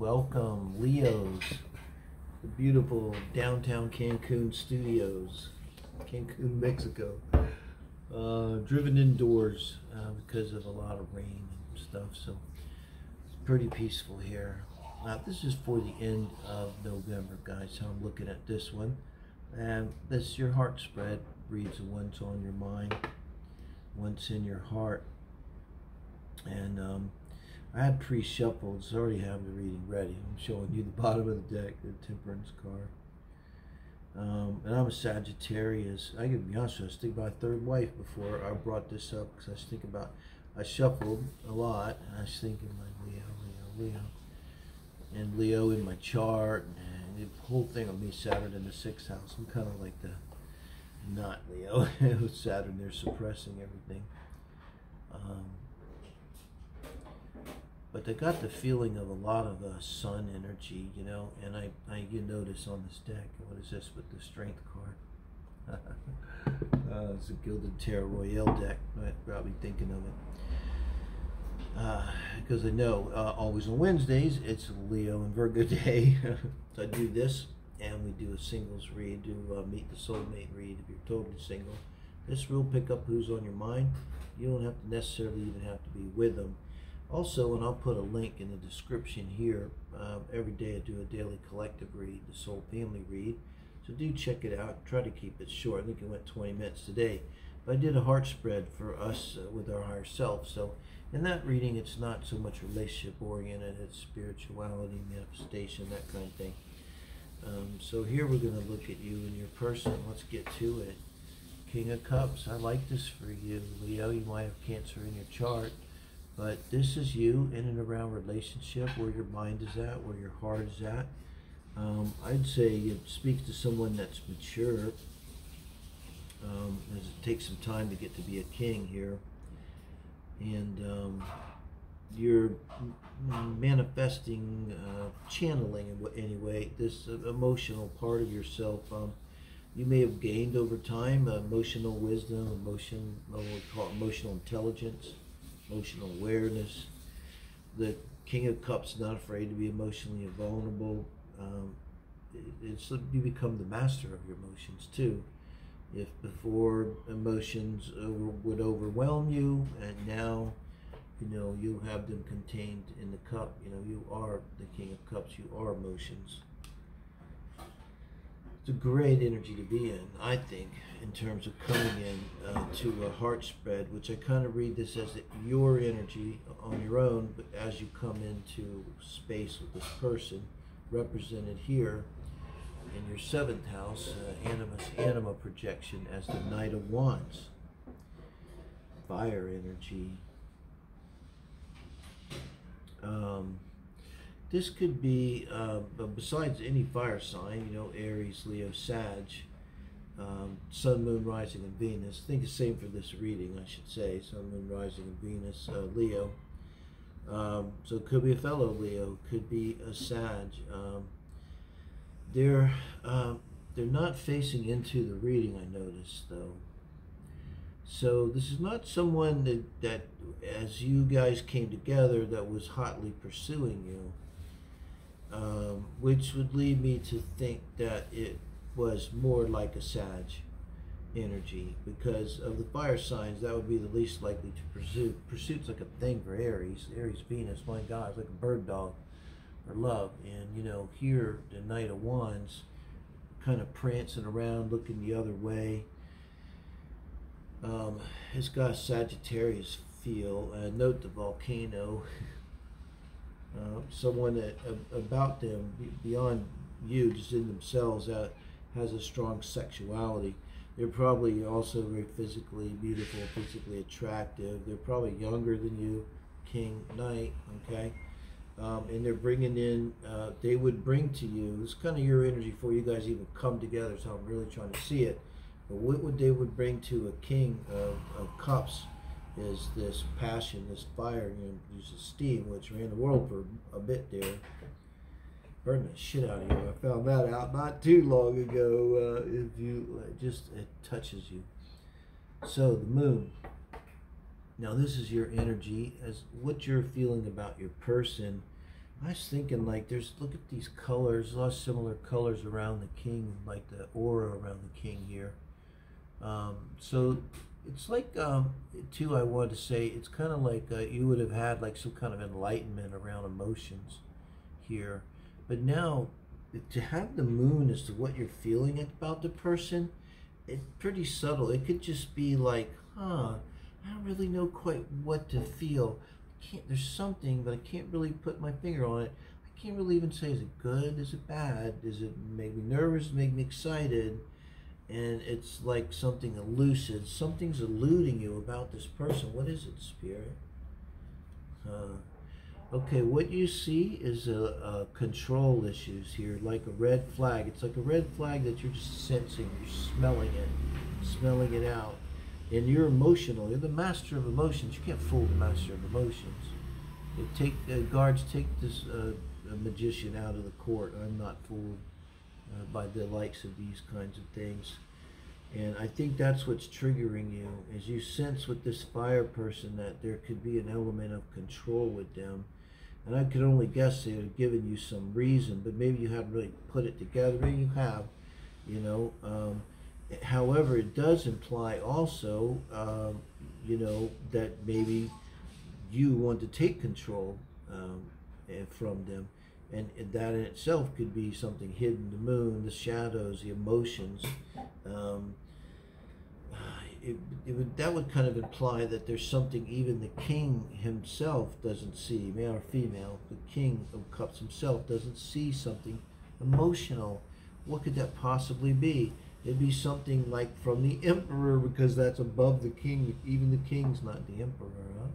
welcome Leos, the beautiful downtown Cancun studios, Cancun, Mexico. Uh, driven indoors uh, because of a lot of rain and stuff, so it's pretty peaceful here. Now, this is for the end of November, guys. How I'm looking at this one. And this your heart spread reads what's on your mind, what's in your heart. And um, I had pre-shuffled, so I already have the reading ready. I'm showing you the bottom of the deck, the Temperance card. Um, and I'm a Sagittarius. I can be honest with you, I was thinking about third wife before I brought this up because I was thinking about, I shuffled a lot, and I was thinking like Leo, Leo, Leo. And Leo in my chart, and the whole thing of me Saturn in the sixth house. I'm kind of like the not Leo. Saturn, they're suppressing everything. Um, but I got the feeling of a lot of uh, sun energy, you know, and I, I you notice on this deck, what is this with the strength card? uh, it's a Gilded Tarot Royale deck, I'm probably thinking of it. Because uh, I know uh, always on Wednesdays, it's Leo and Virgo day. so I do this, and we do a singles read, do uh, meet the soulmate read if you're totally single. This will pick up who's on your mind. You don't have to necessarily even have to be with them also, and I'll put a link in the description here, uh, every day I do a daily collective read, the Soul Family read. So do check it out. Try to keep it short. I think it went 20 minutes today. But I did a heart spread for us uh, with our higher self. So in that reading, it's not so much relationship oriented, it's spirituality, manifestation, that kind of thing. Um, so here we're going to look at you and your person. Let's get to it. King of Cups, I like this for you. Leo, you might have Cancer in your chart. But this is you in and around relationship, where your mind is at, where your heart is at. Um, I'd say it speaks to someone that's mature. Um, as it takes some time to get to be a king here. And um, you're manifesting, uh, channeling in anyway, this uh, emotional part of yourself. Um, you may have gained over time emotional wisdom, emotion, what we call emotional intelligence emotional awareness. The King of Cups not afraid to be emotionally vulnerable. Um, it's you become the master of your emotions too. If before emotions over, would overwhelm you, and now, you know, you have them contained in the cup. You know, you are the King of Cups. You are emotions it's a great energy to be in, I think, in terms of coming in uh, to a heart spread, which I kind of read this as your energy on your own, but as you come into space with this person represented here in your seventh house, uh, animus anima projection as the Knight of Wands, fire energy. Um, this could be, uh, besides any fire sign, you know, Aries, Leo, Sag, um, Sun, Moon, Rising, and Venus. I think the same for this reading, I should say. Sun, Moon, Rising, and Venus, uh, Leo. Um, so it could be a fellow Leo, could be a Sag. Um, they're uh, they're not facing into the reading. I noticed though. So this is not someone that, that, as you guys came together, that was hotly pursuing you um, which would lead me to think that it was more like a Sag energy because of the fire signs that would be the least likely to pursue pursuit's like a thing for aries. Aries venus my god it's like a bird dog for love. And you know here the knight of wands kind of prancing around looking the other way. Um, it's got a sagittarius feel uh, note the volcano Uh, someone that about them beyond you, just in themselves, that has a strong sexuality. They're probably also very physically beautiful, physically attractive. They're probably younger than you, King Knight. Okay. Um, and they're bringing in, uh, they would bring to you, it's kind of your energy before you guys even come together, so I'm really trying to see it. But what would they would bring to a king of, of cups is this passion, this fire, you know, uses steam, which ran the world for a bit there. Burn the shit out of you. I found that out not too long ago. Uh, if you uh, just it touches you. So the moon. Now this is your energy as what you're feeling about your person I was thinking like there's look at these colors, a lot of similar colors around the king, like the aura around the king here. Um, so it's like um, too. I wanted to say it's kind of like uh, you would have had like some kind of enlightenment around emotions here, but now to have the moon as to what you're feeling about the person, it's pretty subtle. It could just be like, huh, I don't really know quite what to feel. I can't. There's something, but I can't really put my finger on it. I can't really even say is it good, is it bad, does it make me nervous, make me excited and it's like something elusive. Something's eluding you about this person. What is it, Spirit? Uh, okay, what you see is a, a, control issues here, like a red flag. It's like a red flag that you're just sensing. You're smelling it, smelling it out, and you're emotional. You're the master of emotions. You can't fool the master of emotions. You take uh, guards, take this uh, magician out of the court. I'm not fooled uh, by the likes of these kinds of things. And I think that's what's triggering you, is you sense with this fire person that there could be an element of control with them. And I could only guess they had given you some reason, but maybe you haven't really put it together. Maybe you have, you know. Um, however, it does imply also, um, you know, that maybe you want to take control um, from them and that in itself could be something hidden the moon the shadows the emotions. Um, it, it would, that would kind of imply that there's something even the king himself doesn't see male or female the king of cups himself doesn't see something emotional. What could that possibly be? It'd be something like from the emperor because that's above the king even the king's not the emperor huh?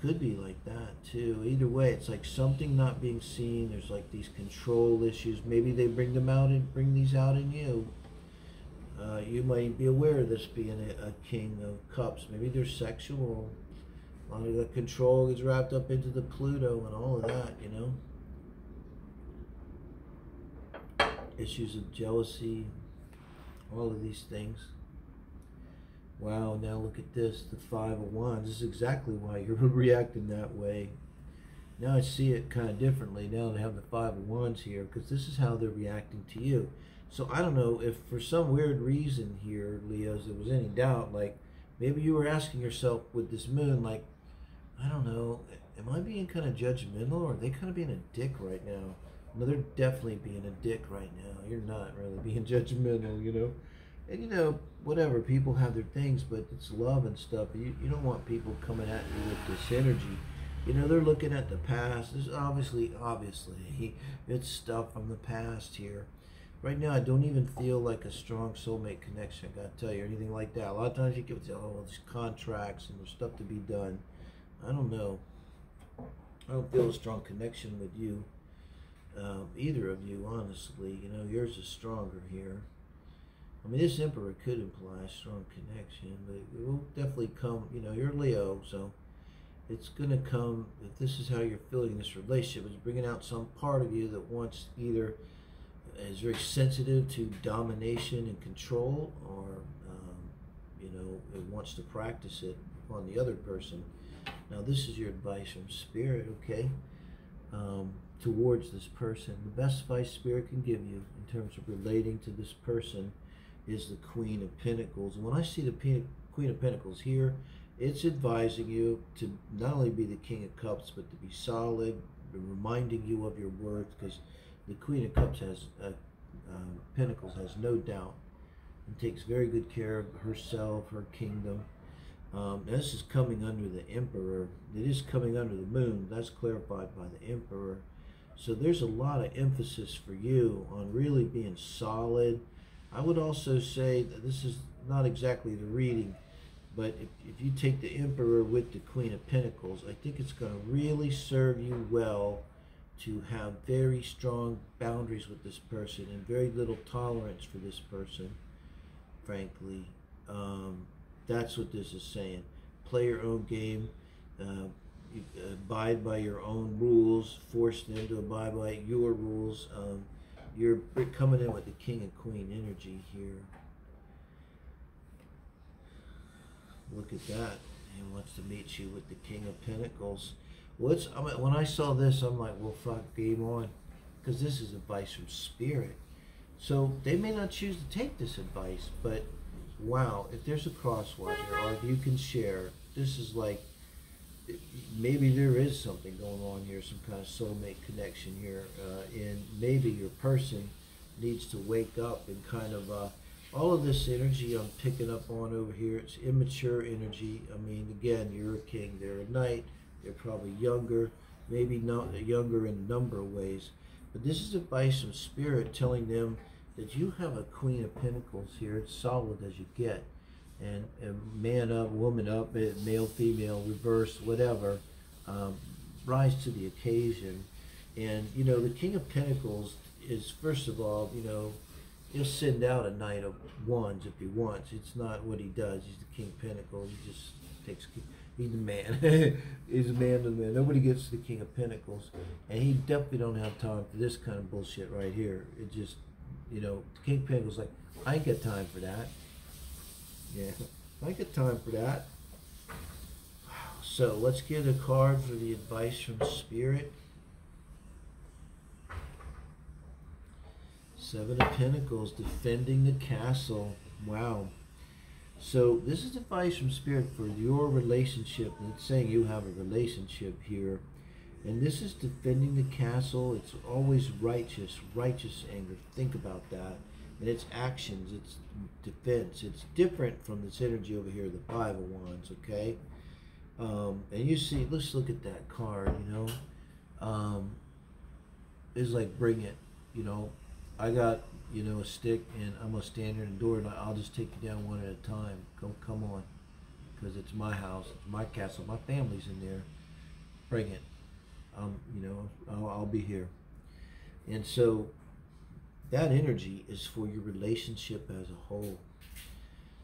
Could be like that too. Either way, it's like something not being seen. There's like these control issues. Maybe they bring them out and bring these out in you. Uh, you might be aware of this being a, a, king of cups. Maybe they're sexual. A lot of the control is wrapped up into the Pluto and all of that, you know. Issues of jealousy, all of these things. Wow, now look at this, the Five of Wands. This is exactly why you're reacting that way. Now I see it kind of differently now they have the Five of Wands here because this is how they're reacting to you. So I don't know if for some weird reason here, Leos, there was any doubt, like maybe you were asking yourself with this moon, like, I don't know, am I being kind of judgmental or are they kind of being a dick right now? No, they're definitely being a dick right now. You're not really being judgmental, you know? And you know, whatever, people have their things, but it's love and stuff. You, you don't want people coming at you with this energy. You know, they're looking at the past. There's obviously, obviously, it's stuff from the past here. Right now, I don't even feel like a strong soulmate connection, I gotta tell you, or anything like that. A lot of times you get, oh, well, these contracts and there's stuff to be done. I don't know. I don't feel a strong connection with you, um, either of you, honestly. You know, yours is stronger here. I mean, this emperor could imply a strong connection, but it will definitely come. You know, you're Leo, so it's going to come. If this is how you're feeling this relationship, is bringing out some part of you that wants either is very sensitive to domination and control, or um, you know, it wants to practice it on the other person. Now, this is your advice from Spirit, okay? Um, towards this person, the best advice Spirit can give you in terms of relating to this person is the Queen of Pentacles. And when I see the Queen of Pentacles here, it's advising you to not only be the King of Cups, but to be solid, reminding you of your worth, because the Queen of Cups has, uh, uh, Pentacles has no doubt, and takes very good care of herself, her kingdom. Um, this is coming under the Emperor. It is coming under the Moon. That's clarified by the Emperor. So there's a lot of emphasis for you on really being solid, I would also say that this is not exactly the reading, but if, if you take the Emperor with the Queen of Pentacles, I think it's going to really serve you well to have very strong boundaries with this person and very little tolerance for this person, frankly. Um, that's what this is saying. Play your own game. Uh, abide by your own rules. Force them to abide by your rules. Um, you're coming in with the king and queen energy here. Look at that. He wants to meet you with the king of pentacles. It's, I mean, when I saw this, I'm like, well, fuck, game on. Because this is advice from spirit. So they may not choose to take this advice, but wow, if there's a crossword here, or if you can share, this is like, maybe there is something going on here, some kind of soulmate connection here, uh, and maybe your person needs to wake up and kind of, uh, all of this energy I'm picking up on over here, it's immature energy. I mean, again, you're a king, they're a knight, they're probably younger, maybe not younger in a number of ways. But this is advice from spirit telling them that you have a queen of pentacles here. It's solid as you get. And, and man up, woman up, male, female, reverse, whatever, um, rise to the occasion. And, you know, the king of pentacles is, first of all, you know, he'll send out a knight of wands if he wants. It's not what he does. He's the king of pentacles. He just takes he's the man. he's the man of the man. Nobody gets the king of pentacles, and he definitely don't have time for this kind of bullshit right here. It just, you know, king of pentacles like I ain't got time for that. Yeah, I got time for that. So let's get a card for the advice from spirit. Seven of Pentacles, defending the castle. Wow. So this is advice from Spirit for your relationship. And it's saying you have a relationship here. And this is defending the castle. It's always righteous, righteous anger. Think about that. And it's actions, it's defense. It's different from this energy over here, the Five of Wands, okay? Um, and you see, let's look at that card, you know. Um, it's like, bring it, you know. I got you know, a stick, and I'm gonna stand here in the door, and I'll just take you down one at a time. Come, come on, because it's my house, it's my castle, my family's in there. Bring it. Um, you know, I'll, I'll be here. And so, that energy is for your relationship as a whole.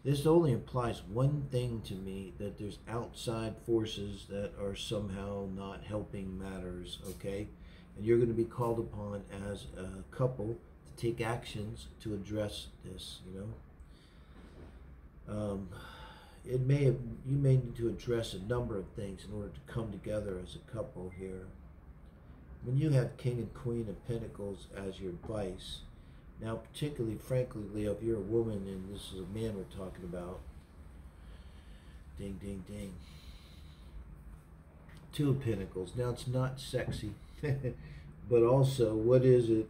This only implies one thing to me that there's outside forces that are somehow not helping matters, okay? And you're going to be called upon as a couple to take actions to address this, you know. Um, it may have, you may need to address a number of things in order to come together as a couple here. When you have King and Queen of Pentacles as your advice, now particularly, frankly, Leo, if you're a woman and this is a man we're talking about, ding, ding, ding. Two of Pentacles. Now it's not sexy, but also what is it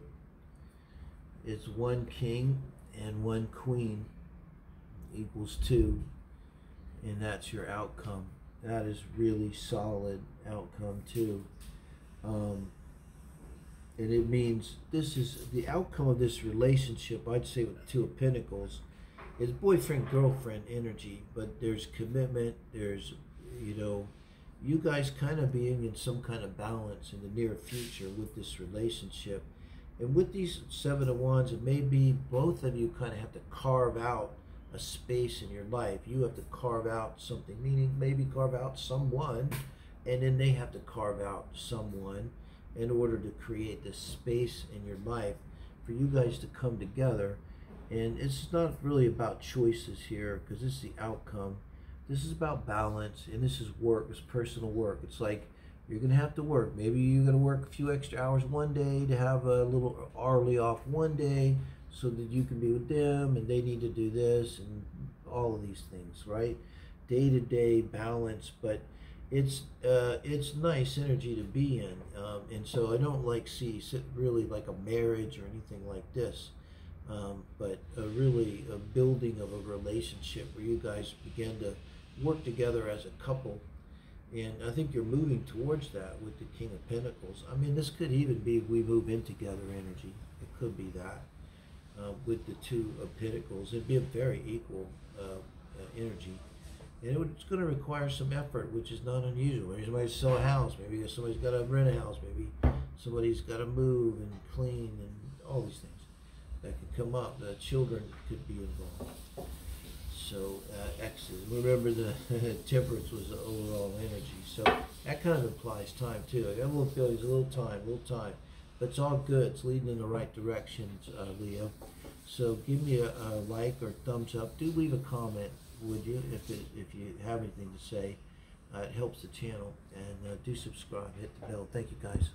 it's one king and one queen equals two, and that's your outcome. That is really solid outcome too. Um, and it means this is the outcome of this relationship. I'd say with two of Pentacles is boyfriend girlfriend energy, but there's commitment. There's you know, you guys kind of being in some kind of balance in the near future with this relationship and with these Seven of Wands, it may be both of you kind of have to carve out a space in your life. You have to carve out something, meaning maybe carve out someone, and then they have to carve out someone in order to create this space in your life for you guys to come together. And it's not really about choices here because this is the outcome. This is about balance, and this is work, it's personal work. It's like you're going to have to work. Maybe you're going to work a few extra hours one day to have a little hourly off one day so that you can be with them and they need to do this and all of these things, right? Day to day balance, but it's uh, it's nice energy to be in, um, and so I don't like see really like a marriage or anything like this, um, but a really a building of a relationship where you guys begin to work together as a couple and I think you're moving towards that with the King of Pentacles. I mean, this could even be we move in together energy. It could be that uh, with the two of Pentacles. It'd be a very equal uh, uh, energy. And it's going to require some effort, which is not unusual. Maybe somebody's sell a house. Maybe somebody's got to rent a house. Maybe somebody's got to move and clean and all these things that could come up. The children could be involved. So uh. Remember the temperance was the overall energy. So that kind of implies time too. I got a little feeling, a little time, a little time. But it's all good. It's leading in the right direction, uh, Leo. So give me a, a, like or thumbs up. Do leave a comment, would you, if it, if you have anything to say. Uh, it helps the channel. And uh, do subscribe, hit the bell. Thank you guys.